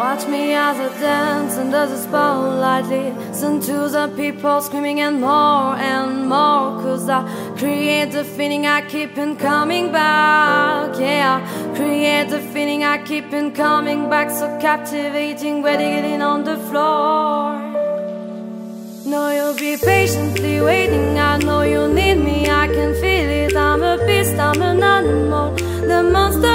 Watch me as I dance under the spotlight Listen to the people screaming and more and more Cause I create the feeling I keep on coming back Yeah, I create the feeling I keep on coming back So captivating, ready getting on the floor. Know you'll be patiently waiting I know you need me, I can feel it. I'm a beast, I'm an animal. The monster